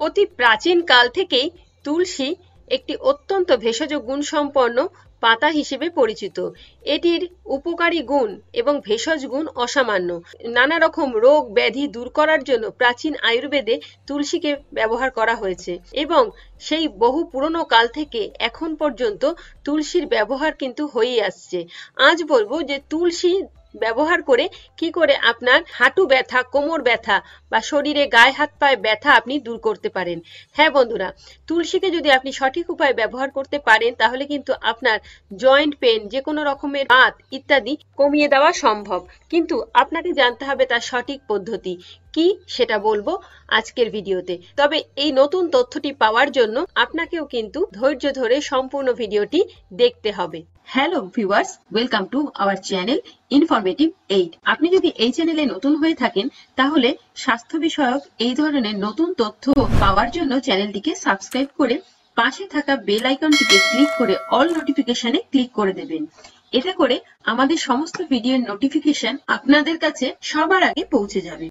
অতি প্রাচীন কাল থেকেই তুলসী একটি অত্যন্ত ভেষজ গুণসম্পন্ন পাতা হিসেবে পরিচিত। এটির উপকারী গুণ এবং ভেষজ গুণ অসামান্য। নানা রকম রোগ ব্যাধি দূর করার জন্য প্রাচীন আয়ুর্বেদে তুলসীকে ব্যবহার করা হয়েছে এবং সেই বহু পুরনো কাল থেকে এখন পর্যন্ত তুলসীর ব্যবহার কিন্তু হয়েই আসছে। আজ বলব যে তুলসী ব্যবহার করে কি করে আপনার হাঁটু ব্যথা, কোমর ব্যথা বা শরীরে গায়ে হাত পায়ে ব্যথা আপনি দূর করতে পারেন। হ্যাঁ বন্ধুরা, তুলসীকে যদি আপনি সঠিক উপায়ে ব্যবহার করতে পারেন, তাহলে কিন্তু আপনার জয়েন্ট পেন যে কোনো রকমের হাত ইত্যাদি কমিয়ে দেওয়া সম্ভব। কিন্তু আপনাকে জানতে হবে তার সঠিক পদ্ধতি। কি সেটা বলব আজকের ভিডিওতে। তবে এই নতুন তথ্যটি পাওয়ার জন্য আপনাকেও কিন্তু ধৈর্য ধরে সম্পূর্ণ ভিডিওটি দেখতে হবে। Hello viewers welcome to our channel informative aid আপনি যদি এই চ্যানেলে নতুন হয়ে থাকেন, তাহলে স্বাস্থ্য বিষয়ক এই ধরনের নতুন তথ্য পাওয়ার জন্য চ্যানেলটিকে সাবস্ক্রাইব করে পাশে থাকা বেল আইকনটিকে ক্লিক করে অল নোটিফিকেশনে ক্লিক করে দেবেন। এটা করে আমাদের সমস্ত ভিডিওর নোটিফিকেশন আপনাদের কাছে সবার আগে পৌঁছে যাবে।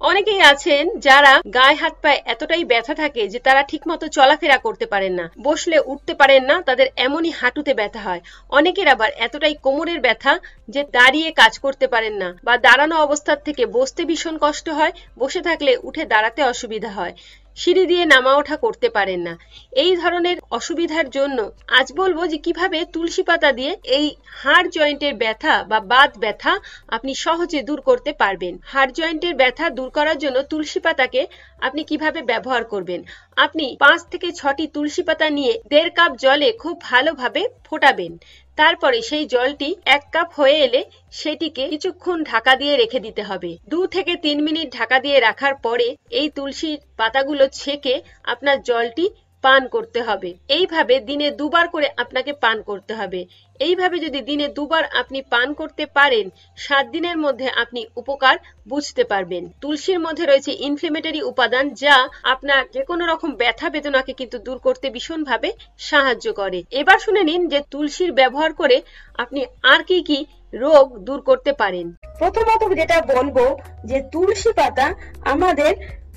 অনেকেই আছেন যারা গায়ে হাত পায়ে এতটাই ব্যথা থাকে যে তারা ঠিকমতো চলাফেরা করতে পারেন না, বসলে উঠতে পারেন না, তাদের এমনই হাঁটুতে ব্যথা হয়। অনেকের আবার এতটাই কোমরের ব্যথা যে দাঁড়িয়ে কাজ করতে পারেন না বা দাঁড়ানো অবস্থার থেকে বসতে ভীষণ কষ্ট হয়, বসে থাকলে উঠে দাঁড়াতে অসুবিধা হয়, সিঁড়ি দিয়ে নামা ওঠা করতে পারেন না। এই ধরনের অসুবিধার জন্য। আজ বলব যে কীভাবে তুলসী পাতা দিয়ে এই হাড় জয়েন্টের ব্যথা বা বাত ব্যথা আপনি সহজে দূর করতে পারবেন। হাড় জয়েন্টের ব্যথা দূর করার জন্য তুলসী পাতাকে আপনি কীভাবে ব্যবহার করবেন? আপনি পাঁচ থেকে ছটি তুলসী পাতা নিয়ে দেড় কাপ জলে খুব ভালোভাবে ফোটাবেন। তারপরে সেই জলটি এক কাপ হয়ে এলে সেটিকে কিছুক্ষণ ঢাকা দিয়ে রেখে দিতে হবে। দু থেকে তিন মিনিট ঢাকা দিয়ে রাখার পরে এই তুলসীর পাতাগুলো ছেঁকে আপনার জলটি পান করতে হবে। এইভাবে দিনে দুবার করে আপনাকে পান করতে হবে। এইভাবে যদি দিনে দুবার আপনি পান করতে পারেন, সাত দিনের মধ্যে আপনি উপকার বুঝতে পারবেন। তুলসীর মধ্যে রয়েছে ইনফ্লেমেটরি উপাদান যা আপনার যে কোনো রকম ব্যথা বেদনাকে কিন্তু দূর করতে ভীষণভাবে সাহায্য করে। এবার শুনে নিন যে তুলসীর ব্যবহার করে আপনি আর কি কি রোগ দূর করতে পারেন। প্রথমত যেটা বলব যে তুলসী পাতা আমাদের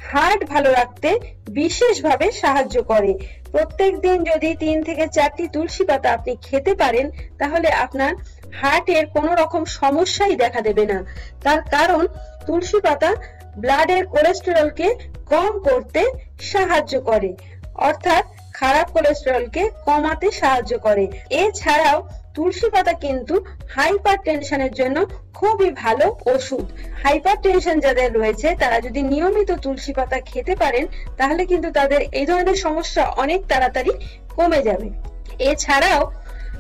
হার্ট ভালো রাখতে বিশেষভাবে সাহায্য করে। প্রত্যেক দিন যদি তিন থেকে চারটি তুলসী পাতা আপনি খেতে পারেন, তাহলে আপনার হার্টের কোনো রকম সমস্যাই দেখা দেবে না। তার কারণ, তুলসী পাতা ব্লাডের কোলেস্টেরলকে কম করতে সাহায্য করে, অর্থাৎ খারাপ কোলেস্টেরলকে কমাতে সাহায্য করে। এছাড়াও তুলসী পাতা কিন্তু হাইপার টেনশনের জন্য খুবই ভালো ওষুধ। হাইপার টেনশন যাদের রয়েছে, তারা যদি নিয়মিত তুলসী পাতা খেতে পারেন, তাহলে কিন্তু তাদের এই ধরনের সমস্যা অনেক তাড়াতাড়ি কমে যাবে। এছাড়াও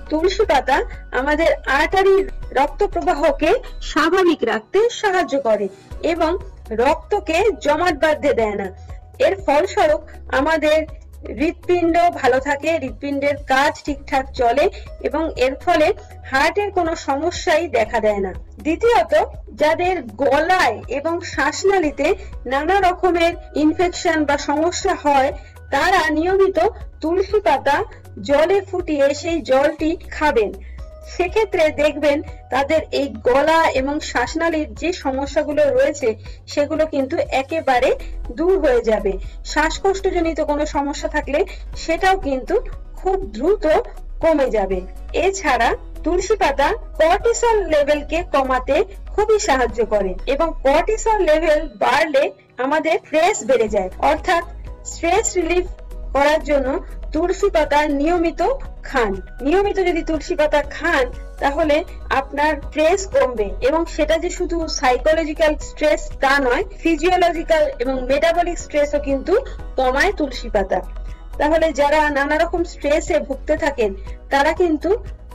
তুলসী পাতা আমাদের আর্টারি রক্ত প্রবাহকে স্বাভাবিক রাখতে সাহায্য করে এবং রক্তকে জমাট বাঁধতে দেয় না। এর ফলস্বরূপ আমাদের হৃৎপিণ্ড ভালো থাকে, হৃৎপিণ্ডের কাজ ঠিকঠাক চলে এবং এর ফলে হার্টের কোনো সমস্যাই দেখা দেয় না। দ্বিতীয়ত, যাদের গলায় এবং শ্বাসনালীতে নানা রকমের ইনফেকশন বা সমস্যা হয়, তারা নিয়মিত তুলসী পাতা জলে ফুটিয়ে সেই জলটি খাবেন। সেক্ষেত্রে দেখবেন তাদের এই গলা এবং শ্বাসনালীর যে সমস্যাগুলো রয়েছে, সেগুলো কিন্তু একেবারে দূর হয়ে যাবে। শ্বাসকষ্টজনিত কোনো সমস্যা থাকলে সেটাও কিন্তু খুব দ্রুত কমে যাবে। এছাড়া তুলসী পাতা কর্টিসল লেভেলকে কমাতে খুবই সাহায্য করে এবং কর্টিসল লেভেল বাড়লে আমাদের স্ট্রেস বেড়ে যায়। অর্থাৎ স্ট্রেস রিলিফ করার জন্য তুলসী পাতা নিয়মিত খান। নিয়মিত যদি তুলসী পাতা খান, তাহলে আপনার স্ট্রেস কমবে এবং সেটা যে শুধু সাইকোলজিক্যাল স্ট্রেস তা নয় ফিজিওলজিক্যাল এবং মেটাবলিক স্ট্রেসও কিন্তু কমায় তুলসী পাতা। তাহলে যারা নানা রকম স্ট্রেসে ভুগতে থাকেন, তারা কিন্তু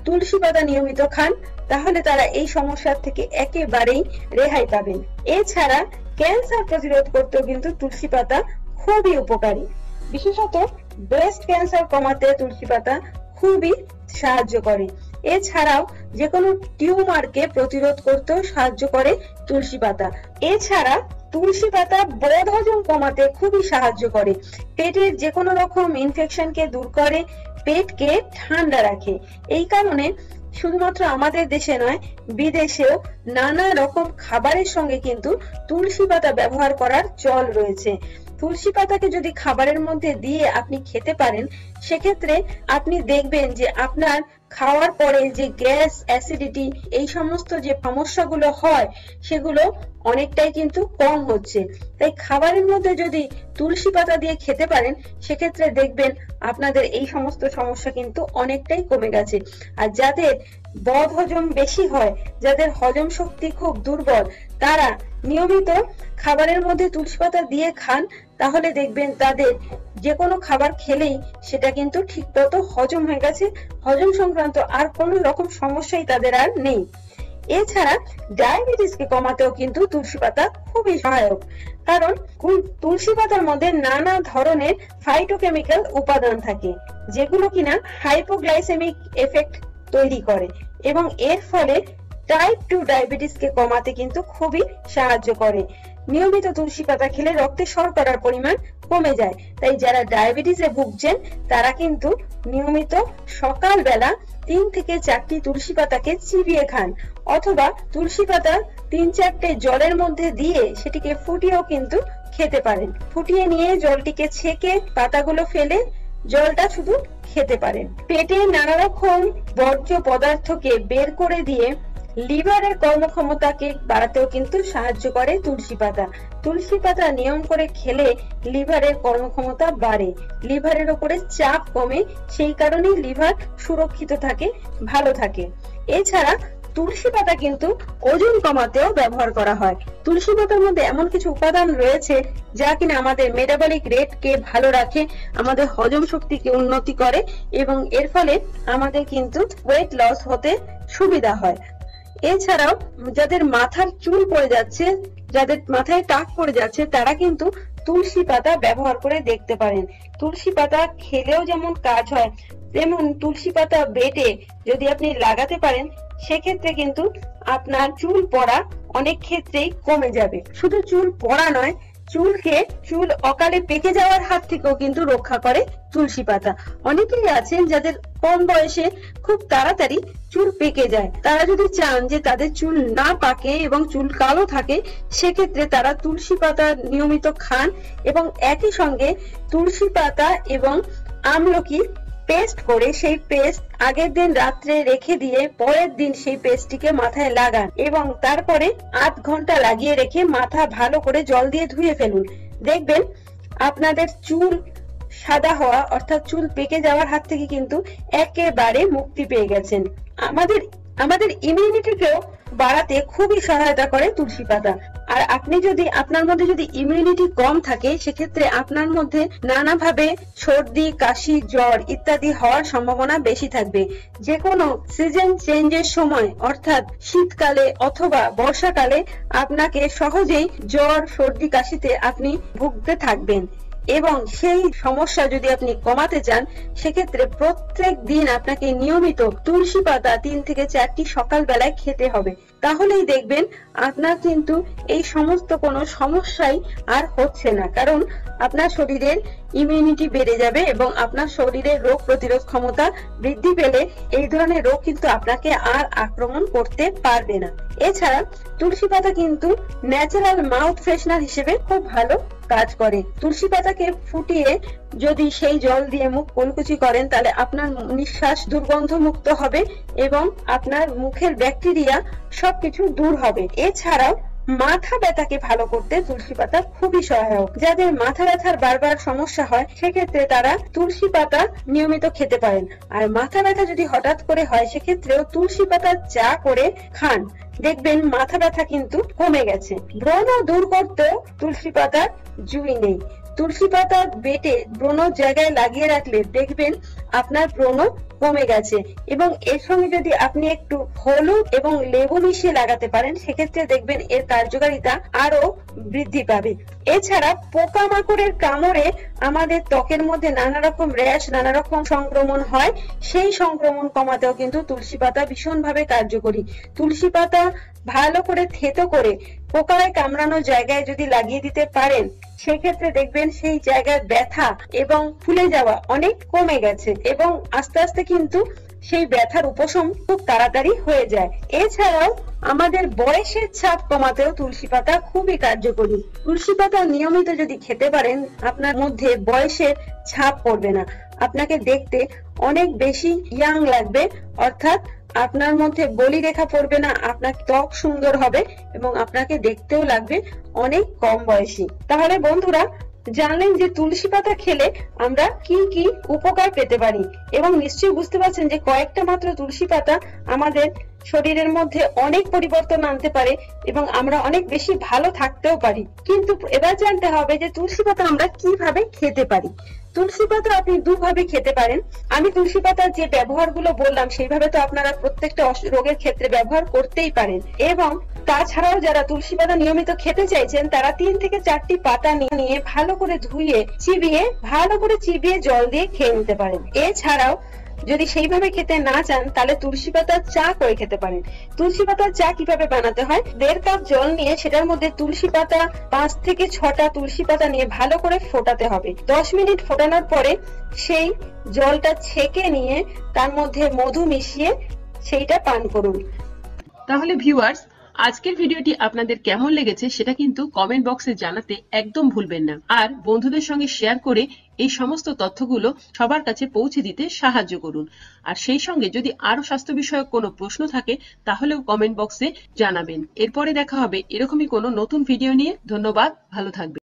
তুলসী পাতা নিয়মিত খান, তাহলে তারা এই সমস্যার থেকে একেবারেই রেহাই পাবেন। এছাড়া ক্যান্সার প্রতিরোধ করতেও কিন্তু তুলসী পাতা খুবই উপকারী। বিশেষত ব্রেস্ট ক্যান্সার কমাতে তুলসী পাতা খুবই সাহায্য করে। এছাড়াও যে কোনো টিউমারকে প্রতিরোধ করতেও সাহায্য করে তুলসী পাতা। এছাড়া তুলসী পাতা বোধ হজম কমাতে খুবই সাহায্য করে। পেটের যে কোনো রকম ইনফেকশনকে দূর করে, পেটকে ঠান্ডা রাখে। এই কারণে শুধুমাত্র আমাদের দেশে নয়, বিদেশেও নানা রকম খাবারের সঙ্গে কিন্তু তুলসী পাতা ব্যবহার করার চল রয়েছে। তুলসী পাতাকে যদি খাবারের মধ্যে দিয়ে আপনি খেতে পারেন, সেক্ষেত্রে আপনি দেখবেন যে আপনার খাওয়ার পরে যে গ্যাস, অ্যাসিডিটি, এই সমস্ত যে সমস্যাগুলো হয়, সেগুলো অনেকটাই কিন্তু কম হচ্ছে। তাই খাবারের মধ্যে যদি তুলসী পাতা দিয়ে খেতে পারেন, সেক্ষেত্রে দেখবেন আপনাদের এই সমস্ত সমস্যা কিন্তু অনেকটাই কমে গেছে। আর যাদের বদ হজম বেশি হয়, যাদের হজম শক্তি খুব দুর্বল। তারা নিয়মিত খাবারের মধ্যে তুলসী পাতা দিয়ে খান, তাহলে দেখবেন তাদের যে কোনো খাবার খেলেই সেটা কিন্তু ঠিকমতো হজম হয়ে গেছে। হজম সংক্রান্ত আর কোনো রকম সমস্যাই তাদের আর নেই। এছাড়া ডায়াবেটিসকে কমাতেও কিন্তু তুলসী পাতা খুবই সহায়ক। কারণ তুলসী পাতার মধ্যে নানা ধরনের ফাইটোকেমিক্যাল উপাদান থাকে, যেগুলো কিনা হাইপোগ্লাইসেমিক এফেক্ট তৈরি করে। এবং এর ফলে টাইপ টু ডায়াবেটিসকে কমাতে কিন্তু খুবই সাহায্য করে। নিয়মিত তুলসী পাতা খেলে রক্তে শর্করার পরিমাণ কমে যায়। তাই যারা ডায়াবেটিসে ভুগছেন, তারা কিন্তু নিয়মিত সকালবেলা তিন থেকে চারটি তুলসী পাতাকে চিবিয়ে খান। অথবা তুলসী পাতা তিন চারটে জলের মধ্যে দিয়ে সেটিকে ফুটিয়েও কিন্তু খেতে পারেন। ফুটিয়ে নিয়ে জলটিকে ছেঁকে পাতাগুলো ফেলে, জলটা শুধু খেতে পারেন। পেটে নানা রকম বর্জ্য পদার্থকে বের করে দিয়ে লিভারের কর্মক্ষমতাকে বাড়াতেও কিন্তু সাহায্য করে তুলসী পাতা। তুলসী পাতা নিয়ম করে খেলে লিভারের কর্মক্ষমতা বাড়ে। লিভারের ওপরে চাপ কমে, সেই কারণে লিভার সুরক্ষিত থাকে, ভালো থাকে। এছাড়া তুলসী পাতা কিন্তু ওজন কমাতেও ব্যবহার করা হয়। তুলসী পাতার মধ্যে এমন কিছু উপাদান রয়েছে যা কিনা আমাদের মেটাবলিক রেট কে ভালো রাখে, আমাদের হজম শক্তিকে উন্নতি করে এবং এর ফলে আমাদের কিন্তু ওয়েট লস হতে সুবিধা হয়। এছাড়াও যাদের মাথার চুল পড়ে যাচ্ছে, যাদের মাথায় টাক পড়ে যাচ্ছে, তারা কিন্তু তুলসী পাতা ব্যবহার করে দেখতে পারেন। তুলসী পাতা খেলেও যেমন কাজ হয় তেমন তুলসী পাতা বেটে যদি আপনি লাগাতে পারেন, সেক্ষেত্রে কিন্তু আপনার চুল পড়া অনেক ক্ষেত্রেই কমে যাবে। শুধু চুল পড়া নয়, চুলকে চুল অকালে পেকে যাওয়ার হাত থেকেও কিন্তু রক্ষা করে তুলসী পাতা। অনেকেই আছেন যাদের কম বয়সে খুব তাড়াতাড়ি চুল পেকে যায়। তারা যদি চান যে তাদের চুল না পাকে এবং চুল কালো থাকে, সেক্ষেত্রে তারা তুলসী পাতা নিয়মিত খান এবং একই সঙ্গে তুলসী পাতা এবং আমলকি পেস্ট করে সেই পেস্ট আগের দিন রাত্রে রেখে দিয়ে পরের দিন সেই পেস্টটিকে মাথায় লাগান এবং তারপরে আধ ঘণ্টা লাগিয়ে রেখে মাথা ভালো করে জল দিয়ে ধুয়ে ফেলুন। দেখবেন আপনাদের চুল সাদা হওয়া অর্থাৎ চুল পেকে যাওয়ার হাত থেকে কিন্তু একেবারে মুক্তি পেয়ে গেছেন। আমাদের আমাদের ইমিউনিটিকেও বাড়াতে খুবই সহায়তা করে তুলসী পাতা। আর আপনি যদি, আপনার মধ্যে যদি ইমিউনিটি কম থাকে, সেক্ষেত্রে আপনার মধ্যে নানাভাবে সর্দি, কাশি, জ্বর ইত্যাদি হওয়ার সম্ভাবনা বেশি থাকবে। যে কোনো সিজন চেঞ্জের সময়, অর্থাৎ শীতকালে অথবা বর্ষাকালে, আপনাকে সহজেই জ্বর, সর্দি, কাশিতে আপনি ভুগতে থাকবেন। এবং সেই সমস্যা যদি আপনি কমাতে চান, সেক্ষেত্রে প্রত্যেক দিন আপনাকে নিয়মিত তুলসী পাতা তিন থেকে চারটি সকাল বেলায় খেতে হবে। তাহলেই দেখবেন আপনার কিন্তু এই সমস্ত কোনো সমস্যাই আর হচ্ছে না। কারণ আপনার শরীরের ইমিউনিটি বেড়ে যাবে এবং আপনার শরীরের রোগ প্রতিরোধ ক্ষমতা বৃদ্ধি পেলে এই ধরনের রোগ কিন্তু আপনাকে আর আক্রমণ করতে পারবে না। এছাড়া তুলসী পাতা কিন্তু ন্যাচারাল মাউথ ফ্রেশনার হিসেবে খুব ভালো কাজ করে। তুলসী পাতাকে ফুটিয়ে যদি সেই জল দিয়ে মুখ কুলকুচি করেন, তাহলে আপনার নিঃশ্বাস দুর্গন্ধ মুক্ত হবে এবং আপনার মুখের ব্যাকটেরিয়া সবকিছু দূর হবে। এছাড়াও, মাথা ব্যথাকে ভালো করতে তুলসী পাতা খুবই সহায়ক। যাদের মাথা ব্যথার বারবার সমস্যা হয়, সেক্ষেত্রে তারা তুলসী পাতা নিয়মিত খেতে পারেন। আর মাথা ব্যথা যদি হঠাৎ করে হয়, সেক্ষেত্রেও তুলসী পাতা চা করে খান। দেখবেন মাথা ব্যথা কিন্তু কমে গেছে। ব্রণ দূর করতেও তুলসী পাতার জুই নেই। তুলসী পাতা বেটে ব্রণ জায়গায় লাগিয়ে রাখলে দেখবেন আপনার ব্রণ কমে গেছে। এবং এর সঙ্গে যদি আপনি একটু হলুদ এবং লেবু মিশিয়ে লাগাতে পারেন, সেক্ষেত্রে দেখবেন এর কার্যকারিতা আরও বৃদ্ধি পাবে। এছাড়া পোকামাকড়ের কামড়ে আমাদের ত্বকের মধ্যে নানা রকম র্যাশ নানা রকম সংক্রমণ হয়, সেই সংক্রমণ কমাতেও কিন্তু তুলসী পাতা ভীষণভাবে কার্যকরী। তুলসী পাতা ভালো করে থেতো করে পোকায় কামড়ানো জায়গায় যদি লাগিয়ে দিতে পারেন, সেক্ষেত্রে দেখবেন সেই জায়গায় ব্যথা এবং ফুলে যাওয়া অনেক কমে গেছে এবং আস্তে আস্তে কিন্তু সেই ব্যথার উপশম খুব তাড়াতাড়ি হয়ে যায়। এছাড়াও আমাদের বয়সের ছাপ কমাতেও তুলসী পাতা খুবই কার্যকরী। তুলসী পাতা নিয়মিত যদি খেতে পারেন, আপনার মধ্যে বয়সের ছাপ পড়বে না। আপনাকে দেখতে অনেক বেশি ইয়াং লাগবে, অর্থাৎ আপনার মধ্যে বলি রেখা পড়বে না, আপনার ত্বক সুন্দর হবে এবং আপনাকে দেখতেও লাগবে অনেক কম বয়সী। তাহলে বন্ধুরা, জানলেন যে তুলসী পাতা খেলে আমরা কি কি উপকার পেতে পারি এবং নিশ্চয়ই বুঝতে পারছেন যে কয়েকটা মাত্র তুলসী পাতা আমাদের শরীরের মধ্যে অনেক পরিবর্তন আনতে পারে এবং আমরা অনেক বেশি ভালো থাকতেও পারি। কিন্তু এবার জানতে হবে যে তুলসী পাতা আমরা কীভাবে খেতে পারি? তুলসী পাতা আপনি দুভাবে খেতে পারেন। আমি তুলসী পাতার যে ব্যবহারগুলো বললাম, সেইভাবে তো আপনারা প্রত্যেকটা রোগের ক্ষেত্রে ব্যবহার করতেই পারেন। এবং তাছাড়াও যারা তুলসী পাতা নিয়মিত খেতে চাইছেন, তারা তিন থেকে চারটি পাতা নিয়ে ভালো করে ধুয়ে, চিবিয়ে, ভালো করে চিবিয়ে জল দিয়ে খেয়ে নিতে পারেন। এছাড়াও যদি সেইভাবে খেতে না চান, তাহলে তুলসী পাতার চা করে খেতে পারেন। তুলসী পাতার চা কীভাবে বানাতে হয়? দেড় কাপ জল নিয়ে সেটার মধ্যে তুলসী পাতা, পাঁচ থেকে ছটা তুলসী পাতা নিয়ে ভালো করে ফোটাতে হবে। দশ মিনিট ফোটানোর পরে সেই জলটা ছেঁকে নিয়ে তার মধ্যে মধু মিশিয়ে সেইটা পান করুন। তাহলে ভিউয়ার্স আজকের ভিডিওটি আপনাদের কেমন লেগেছে সেটা কিন্তু কমেন্ট বক্সে জানাতে একদম ভুলবেন না। আর বন্ধুদের সঙ্গে শেয়ার করে এই সমস্ত তথ্যগুলো সবার কাছে পৌঁছে দিতে সাহায্য করুন। আর সেই সঙ্গে যদি আরও স্বাস্থ্য বিষয়ক কোনো প্রশ্ন থাকে, তাহলেও কমেন্ট বক্সে জানাবেন। এরপরে দেখা হবে এরকমই কোনো নতুন ভিডিও নিয়ে। ধন্যবাদ, ভালো থাকবে